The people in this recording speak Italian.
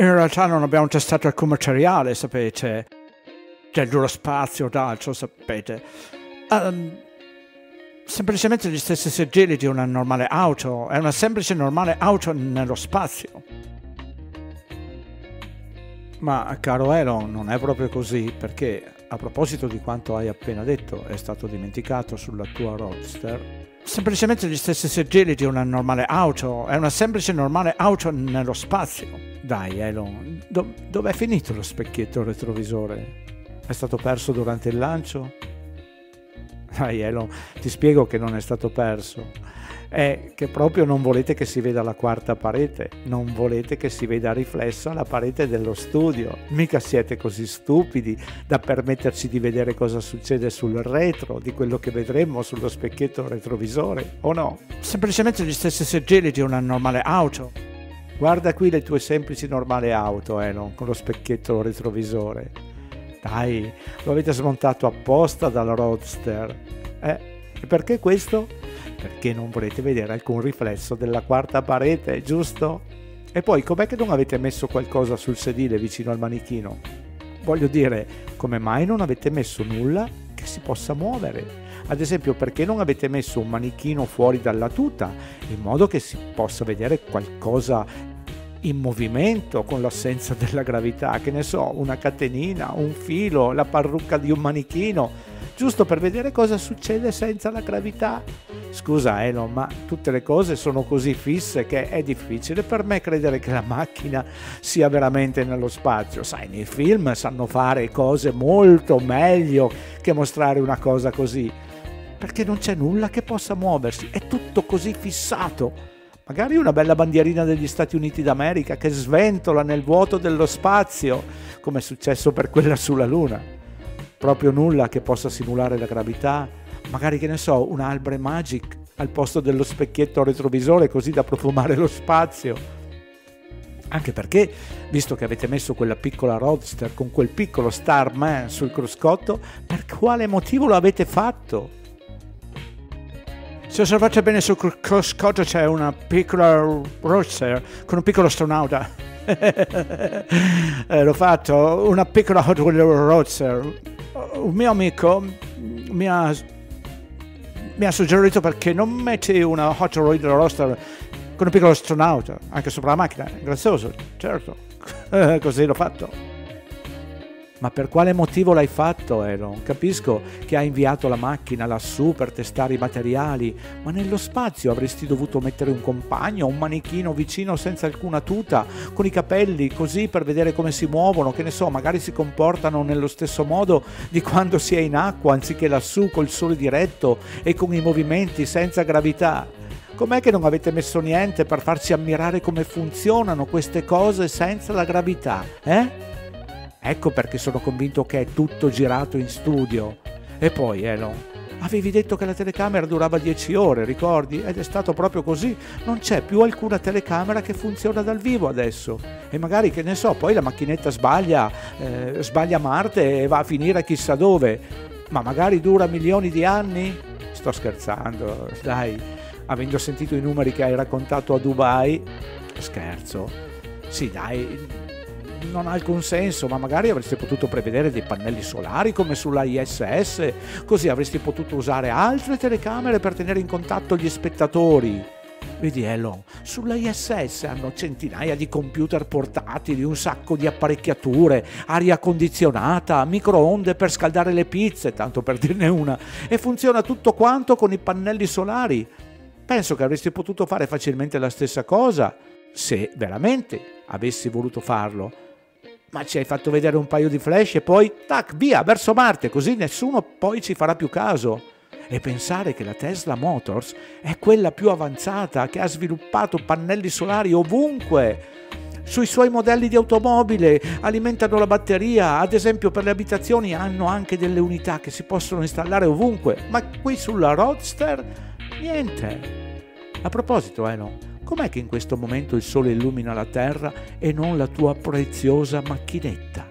In realtà non abbiamo testato alcun materiale, sapete, del loro spazio o d'altro, sapete. Um, semplicemente gli stessi seggioli di una normale auto, è una semplice normale auto nello spazio. Ma caro Elon, non è proprio così, perché a proposito di quanto hai appena detto, è stato dimenticato sulla tua Roadster, semplicemente gli stessi seggioli di una normale auto, è una semplice normale auto nello spazio. Dai Elon, do- dov'è finito lo specchietto retrovisore? È stato perso durante il lancio? Dai Elon, ti spiego che non è stato perso. È che proprio non volete che si veda la quarta parete, non volete che si veda riflessa la parete dello studio. Mica siete così stupidi da permetterci di vedere cosa succede sul retro di quello che vedremo sullo specchietto retrovisore, o no? Semplicemente gli stessi seggioli di una normale auto. Guarda qui le tue semplici normali auto, Elon, con lo specchietto retrovisore. Dai, lo avete smontato apposta dal Roadster. Eh, e perché questo? Perché non volete vedere alcun riflesso della quarta parete, giusto? E poi com'è che non avete messo qualcosa sul sedile vicino al manichino? Voglio dire, come mai non avete messo nulla che si possa muovere? Ad esempio, perché non avete messo un manichino fuori dalla tuta in modo che si possa vedere qualcosa in movimento con l'assenza della gravità, che ne so, una catenina, un filo, la parrucca di un manichino, giusto per vedere cosa succede senza la gravità. Scusa Elon, ma tutte le cose sono così fisse che è difficile per me credere che la macchina sia veramente nello spazio. Sai, nei film sanno fare cose molto meglio che mostrare una cosa così, perché non c'è nulla che possa muoversi, è tutto così fissato. Magari una bella bandierina degli Stati Uniti d'America che sventola nel vuoto dello spazio, come è successo per quella sulla Luna. Proprio nulla che possa simulare la gravità. Magari che ne so, un albre magic al posto dello specchietto retrovisore così da profumare lo spazio. Anche perché, visto che avete messo quella piccola roadster con quel piccolo Starman sul cruscotto, per quale motivo lo avete fatto? Se osservate bene sul cruscotto c'è una piccola roadster con un piccolo astronauta. eh, l'ho fatto, una piccola Hot Wheel roadster. Un mio amico mi ha, mi ha suggerito perché non metti una Hot Wheel roadster con un piccolo astronauta anche sopra la macchina. Grazioso, certo. Così l'ho fatto. Ma per quale motivo l'hai fatto, Elon? Capisco che hai inviato la macchina lassù per testare i materiali, ma nello spazio avresti dovuto mettere un compagno, un manichino vicino senza alcuna tuta, con i capelli così per vedere come si muovono, che ne so, magari si comportano nello stesso modo di quando si è in acqua, anziché lassù col sole diretto e con i movimenti senza gravità. Com'è che non avete messo niente per farci ammirare come funzionano queste cose senza la gravità, eh? Ecco perché sono convinto che è tutto girato in studio. E poi, Elon, avevi detto che la telecamera durava 10 ore, ricordi? Ed è stato proprio così. Non c'è più alcuna telecamera che funziona dal vivo adesso. E magari, che ne so, poi la macchinetta sbaglia, eh, sbaglia Marte e va a finire chissà dove. Ma magari dura milioni di anni? Sto scherzando, dai. Avendo sentito i numeri che hai raccontato a Dubai, scherzo. Sì, dai, non ha alcun senso, ma magari avreste potuto prevedere dei pannelli solari come sulla ISS, così avresti potuto usare altre telecamere per tenere in contatto gli spettatori. Vedi Elon, sulla ISS hanno centinaia di computer portatili, un sacco di apparecchiature, aria condizionata, microonde per scaldare le pizze, tanto per dirne una, e funziona tutto quanto con i pannelli solari. Penso che avresti potuto fare facilmente la stessa cosa, se veramente avessi voluto farlo ma ci hai fatto vedere un paio di flash e poi, tac, via, verso Marte, così nessuno poi ci farà più caso. E pensare che la Tesla Motors è quella più avanzata che ha sviluppato pannelli solari ovunque. Sui suoi modelli di automobile alimentano la batteria, ad esempio per le abitazioni hanno anche delle unità che si possono installare ovunque, ma qui sulla Roadster niente. A proposito, eh no, Com'è che in questo momento il sole illumina la terra e non la tua preziosa macchinetta?